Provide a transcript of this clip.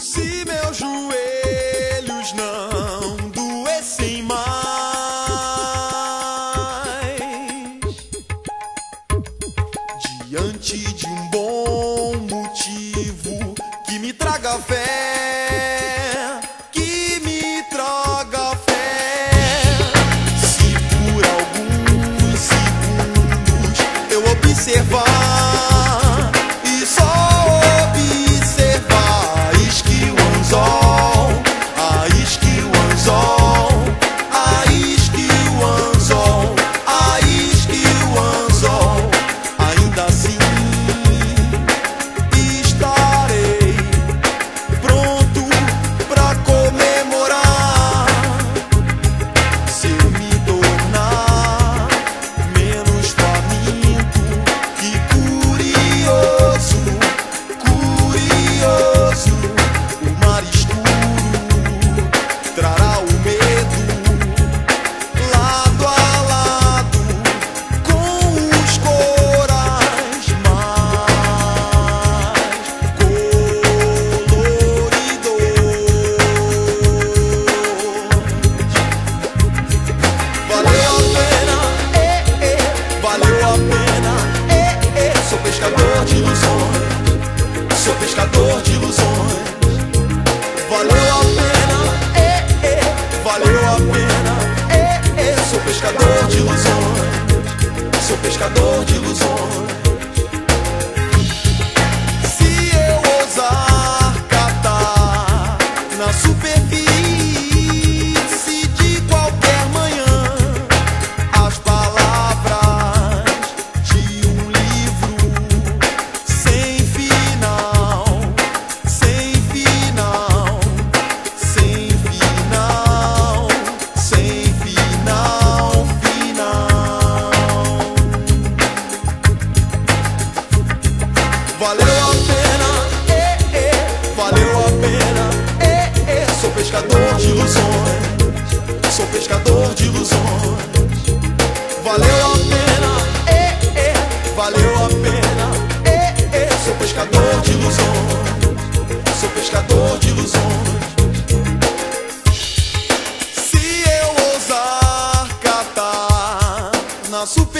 Se meus joelhos não doessem mais, diante de um bom motivo que me traga fé, que me traga fé. Se por alguns segundos eu observar pescador de ilusões, sou pescador de ilusões. Valeu a pena, eh, eh, valeu a pena, eh, eh. Sou pescador de ilusões, sou pescador de ilusões. pescador de ilusões. Sou pescador de ilusões. Valeu a pena, é, é. Valeu a pena, é, é. Sou pescador de ilusões. Sou pescador de ilusões. Se eu ousar catar na super